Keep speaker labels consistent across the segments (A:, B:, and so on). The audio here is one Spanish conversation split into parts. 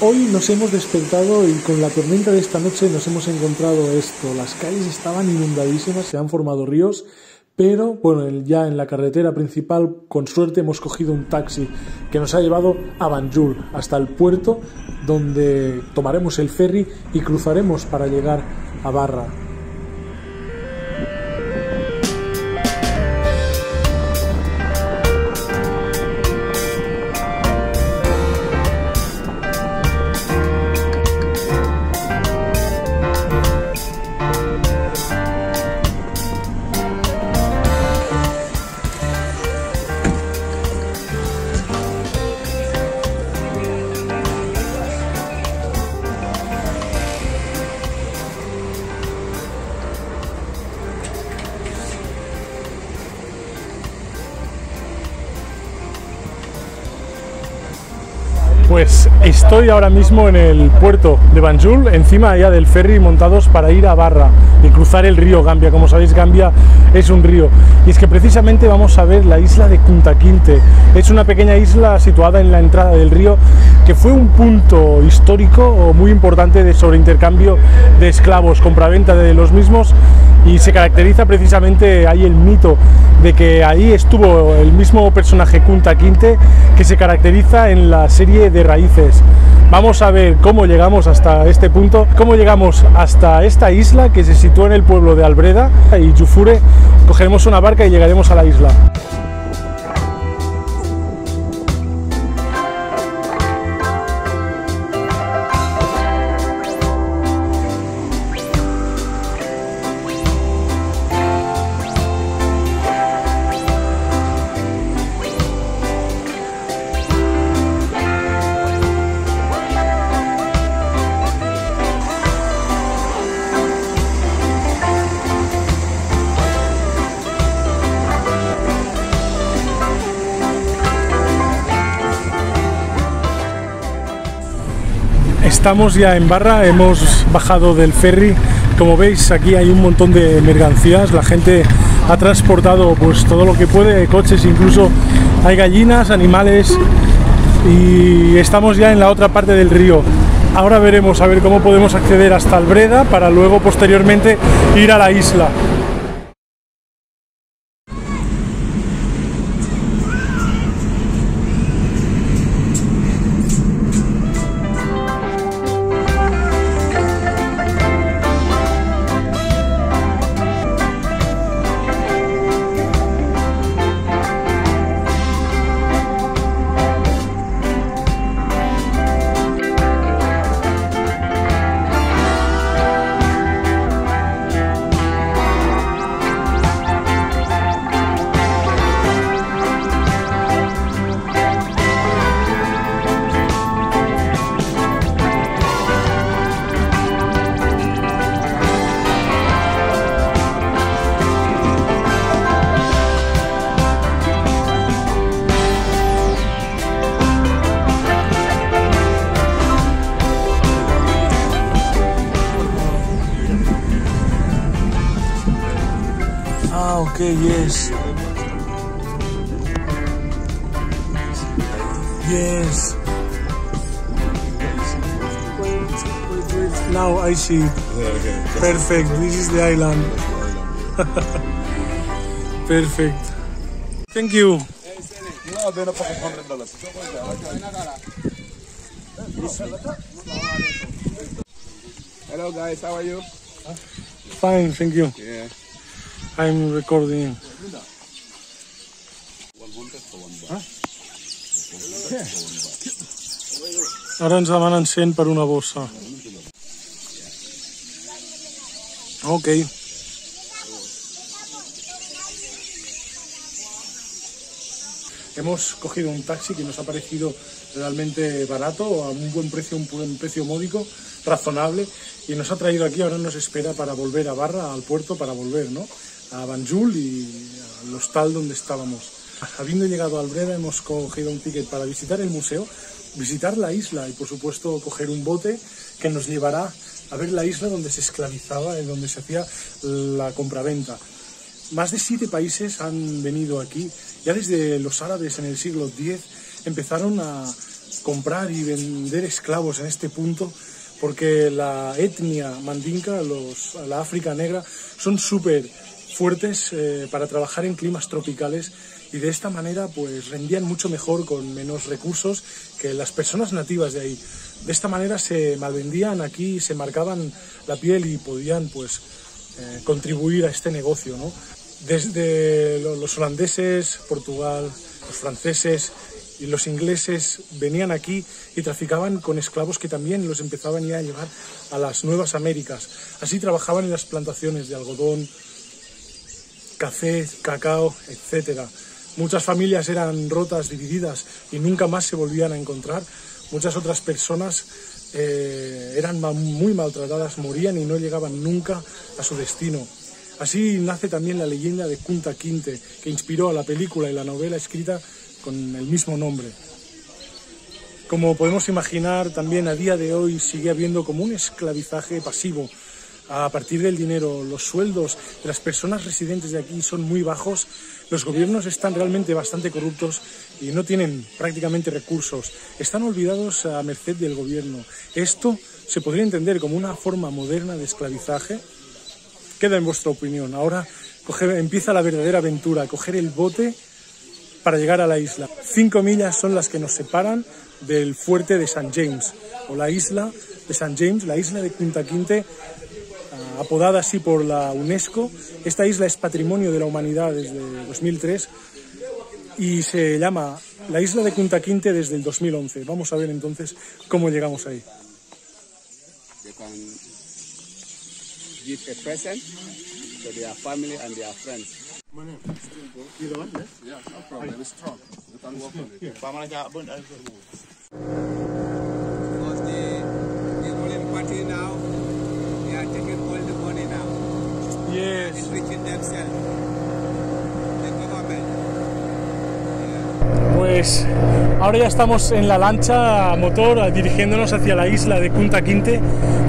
A: Hoy nos hemos despertado y con la tormenta de esta noche nos hemos encontrado esto. Las calles estaban inundadísimas, se han formado ríos, pero bueno, ya en la carretera principal, con suerte hemos cogido un taxi que nos ha llevado a Banjul, hasta el puerto, donde tomaremos el ferry y cruzaremos para llegar a Barra. Pues estoy ahora mismo en el puerto de Banjul, encima ya del ferry montados para ir a Barra y cruzar el río Gambia. Como sabéis, Gambia es un río. Y es que precisamente vamos a ver la isla de Kunta Quinte. Es una pequeña isla situada en la entrada del río que fue un punto histórico muy importante de sobreintercambio de esclavos, compraventa de los mismos y se caracteriza precisamente ahí el mito de que ahí estuvo el mismo personaje Kunta Quinte que se caracteriza en la serie de Raíces. Vamos a ver cómo llegamos hasta este punto, cómo llegamos hasta esta isla que se sitúa en el pueblo de Albreda y Yufure. Cogeremos una barca y llegaremos a la isla. Estamos ya en Barra, hemos bajado del ferry. Como veis, aquí hay un montón de mercancías. La gente ha transportado pues todo lo que puede, coches, incluso hay gallinas, animales. Y estamos ya en la otra parte del río. Ahora veremos a ver cómo podemos acceder hasta Albreda para luego posteriormente ir a la isla. Yes. Yes. Now I see. Perfect. This is the island. Perfect. Thank you.
B: Hello guys, how are you?
A: Fine, thank you.
B: Yeah.
A: I'm recording. Ara ens demanen 100 per una bossa. Ok. Hemos cogido un taxi que nos ha parecido realmente barato, a un buen precio, un buen precio módico, razonable, y nos ha traído aquí, ahora nos espera para volver a Barra, al puerto, para volver, ¿no? A Banjul y al hostal donde estábamos. Habiendo llegado a Albreda hemos cogido un ticket para visitar el museo, visitar la isla y por supuesto coger un bote que nos llevará a ver la isla donde se esclavizaba y donde se hacía la compraventa. Más de siete países han venido aquí. Ya desde los árabes en el siglo X empezaron a, comprar y vender esclavos en este punto porque la etnia mandinka, la África negra, son súper fuertes eh, para trabajar en climas tropicales y de esta manera pues rendían mucho mejor con menos recursos que las personas nativas de ahí. De esta manera se malvendían aquí, se marcaban la piel y podían pues eh, contribuir a este negocio. ¿no? Desde los holandeses, Portugal, los franceses y los ingleses venían aquí y traficaban con esclavos que también los empezaban ya a llevar a las Nuevas Américas. Así trabajaban en las plantaciones de algodón, café, cacao, etc. Muchas familias eran rotas, divididas y nunca más se volvían a encontrar. Muchas otras personas eh, eran muy maltratadas, morían y no llegaban nunca a su destino. Así nace también la leyenda de Kunta Kinte, que inspiró a la película y la novela escrita con el mismo nombre. Como podemos imaginar, también a día de hoy sigue habiendo como un esclavizaje pasivo. A partir del dinero, los sueldos de las personas residentes de aquí son muy bajos, los gobiernos están realmente bastante corruptos y no tienen prácticamente recursos. Están olvidados a merced del gobierno. Esto se podría entender como una forma moderna de esclavizaje Queda en vuestra opinión. Ahora empieza la verdadera aventura, coger el bote para llegar a la isla. Cinco millas son las que nos separan del fuerte de St. James, o la isla de St. James, la isla de Punta Quinte, apodada así por la UNESCO. Esta isla es patrimonio de la humanidad desde 2003 y se llama la isla de Punta Quinte desde el 2011. Vamos a ver entonces cómo llegamos ahí. Pues ahora ya estamos en la lancha a motor dirigiéndonos hacia la isla de Punta Quinte.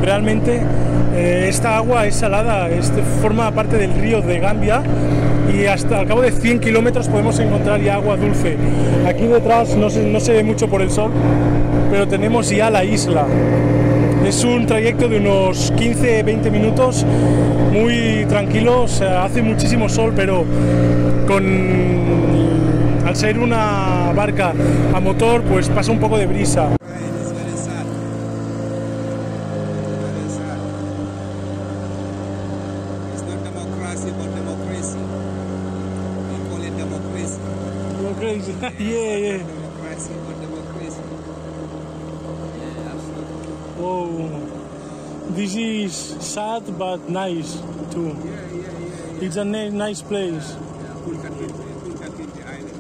A: Realmente eh, esta agua es salada, este, forma parte del río de Gambia y hasta al cabo de 100 kilómetros podemos encontrar ya agua dulce. Aquí detrás no se, no se ve mucho por el sol, pero tenemos ya la isla. Es un trayecto de unos 15-20 minutos, muy tranquilo, hace muchísimo sol, pero con al ser una barca a motor, pues pasa un poco de brisa. Whoa. This is sad but nice too.
B: Yeah, yeah, yeah. yeah.
A: It's a nice place.
B: Yeah,
A: Kunta Kinte Island.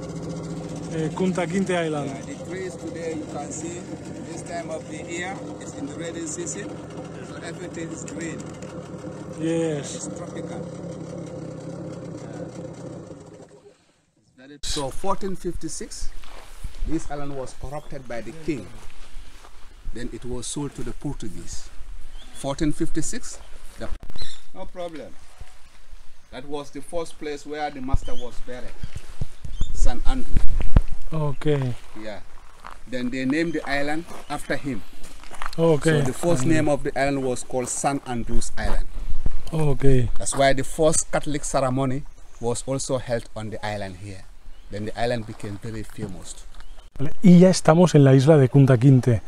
A: Uh, Kunta Kinte Island.
B: Yeah, the trees today you can see this time of the year is in the rainy season, so everything is green.
A: Yes.
B: It's tropical. So 1456, this island was corrupted by the king. Then it was sold to the Portuguese. 1456, the no problem. That was the first place where the master was buried, San Andrew.
A: Okay.
B: Yeah. Then they named the island after him.
A: Okay.
B: So the first mm. name of the island was called San Andrews Island.
A: Okay.
B: That's why the first Catholic ceremony was also held on the island here. Then the island became very famous.
A: Y ya estamos en la isla de Punta Quinte.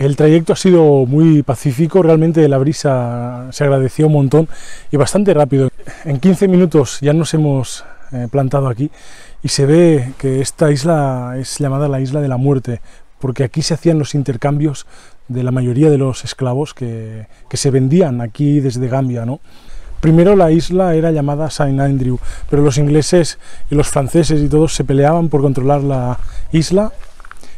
A: El trayecto ha sido muy pacífico, realmente la brisa se agradeció un montón y bastante rápido. En 15 minutos ya nos hemos eh, plantado aquí y se ve que esta isla es llamada la isla de la muerte, porque aquí se hacían los intercambios de la mayoría de los esclavos que, se vendían aquí desde Gambia. ¿no? Primero la isla era llamada Saint Andrew, pero los ingleses y los franceses y todos se peleaban por controlar la isla.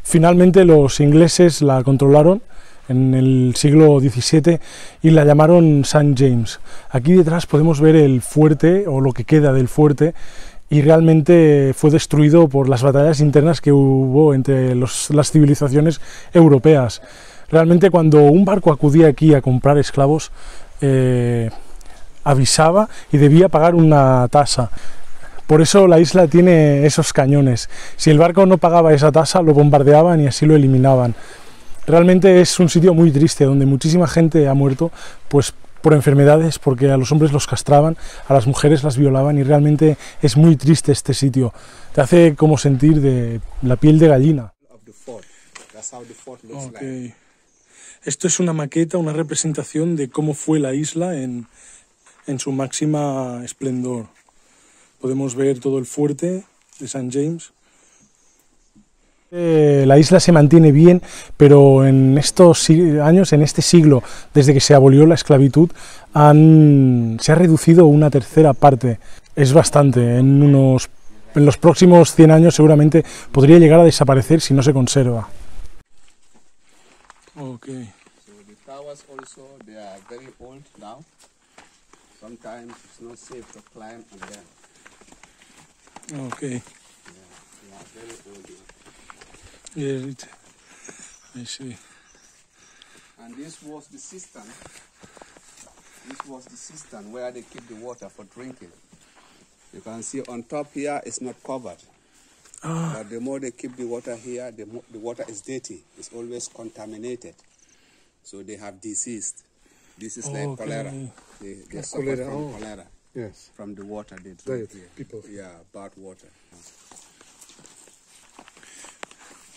A: Finalmente los ingleses la controlaron en el siglo XVII y la llamaron St. James. Aquí detrás podemos ver el fuerte o lo que queda del fuerte y realmente fue destruido por las batallas internas que hubo entre las civilizaciones europeas. Realmente cuando un barco acudía aquí a comprar esclavos, eh, avisaba y debía pagar una tasa. Por eso la isla tiene esos cañones. Si el barco no pagaba esa tasa, lo bombardeaban y así lo eliminaban. Realmente es un sitio muy triste donde muchísima gente ha muerto pues por enfermedades, porque a los hombres los castraban, a las mujeres las violaban y realmente es muy triste este sitio. Te hace como sentir de la piel de gallina. Okay. Esto es una maqueta, una representación de cómo fue la isla en, en su máxima esplendor. Podemos ver todo el fuerte de St. James. Eh, la isla se mantiene bien, pero en estos años, en este siglo, desde que se abolió la esclavitud, han, se ha reducido una tercera parte. Es bastante. En, unos, en los próximos 100 años seguramente podría llegar a desaparecer si no se conserva. Okay.
B: So the towers also they are very old now. Sometimes it's not safe to climb on them.
A: Okay.
B: Yeah, they very old.
A: Yeah, it, I see.
B: And this was the cistern. This was the cistern where they keep the water for drinking. You can see on top here it's not covered.
A: Ah.
B: But the more they keep the water here, the, more, the water is dirty. It's always contaminated. So they have diseased. This is like
A: Okay.
B: cholera. They, they
C: Like cholera, oh.
B: cholera
C: Yes.
B: from the water they drink
C: Diet,
B: here.
C: people.
B: Yeah, bad water.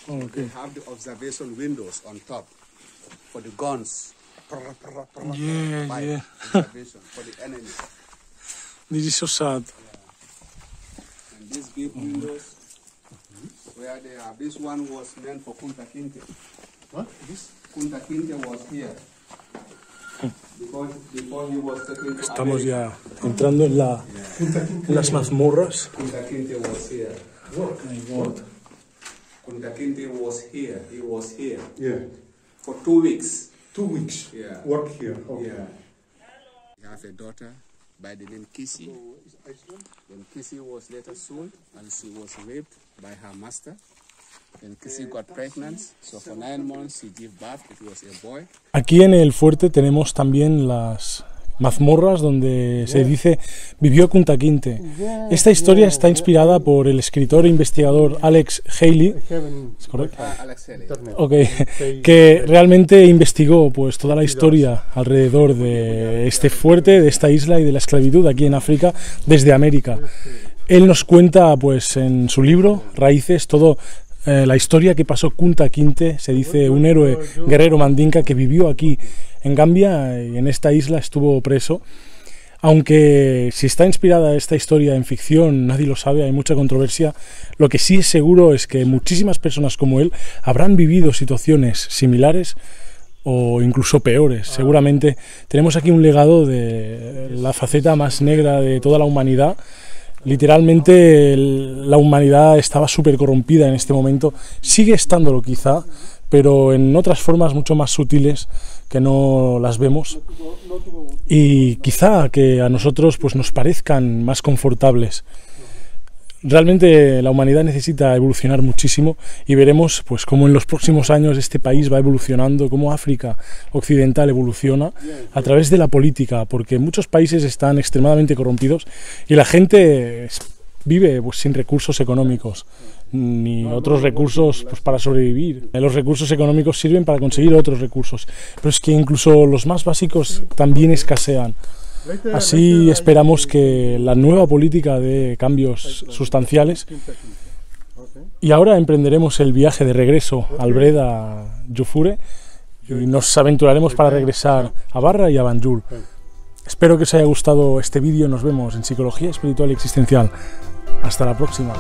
A: Oh, okay.
B: They have the observation windows on top for the guns.
A: Yeah,
B: Fire
A: yeah.
B: observation for the enemy.
A: This is so sad.
B: And these big mm-hmm. windows where they are, this one was meant for Kunta Kinte.
C: What? This?
B: Kunta Kinte was here.
A: Estamos
B: America,
A: ya entrando en, la, en las mazmorras.
B: Kunta Kinte was here.
A: God.
B: Kunta Kinte was here. He was here
C: Yeah.
B: for two weeks.
C: Two weeks.
B: Yeah.
C: Work here. Okay.
B: Yeah. He have a daughter by the name Kissy. Then Kissy was later sold and she was raped by her master.
A: Aquí en el fuerte tenemos también las mazmorras donde se dice vivió Kunta Kinte. Esta historia está inspirada por el escritor e investigador Alex Haley. ¿es correcto?
B: Uh, Alex Haley.
C: Internet.
A: Ok, que realmente investigó pues toda la historia alrededor de este fuerte, de esta isla y de la esclavitud aquí en África desde América. Él nos cuenta pues en su libro Raíces todo eh, la historia que pasó Kunta Kinte, se dice un héroe guerrero mandinka que vivió aquí en Gambia y en esta isla estuvo preso. Aunque si está inspirada esta historia en ficción, nadie lo sabe, hay mucha controversia, lo que sí es seguro es que muchísimas personas como él habrán vivido situaciones similares o incluso peores. Seguramente tenemos aquí un legado de la faceta más negra de toda la humanidad. Literalmente la humanidad estaba súper corrompida en este momento, sigue estándolo quizá, pero en otras formas mucho más sutiles que no las vemos y quizá que a nosotros pues nos parezcan más confortables. Realmente la humanidad necesita evolucionar muchísimo y veremos pues cómo en los próximos años este país va evolucionando, cómo África occidental evoluciona a través de la política, porque muchos países están extremadamente corrompidos y la gente vive pues, sin recursos económicos ni otros recursos pues, para sobrevivir. Los recursos económicos sirven para conseguir otros recursos, pero es que incluso los más básicos también escasean. Así esperamos que la nueva política de cambios sustanciales y ahora emprenderemos el viaje de regreso al Breda Jufure y nos aventuraremos para regresar a Barra y a Banjul. Espero que os haya gustado este vídeo, nos vemos en Psicología Espiritual y Existencial. Hasta la próxima.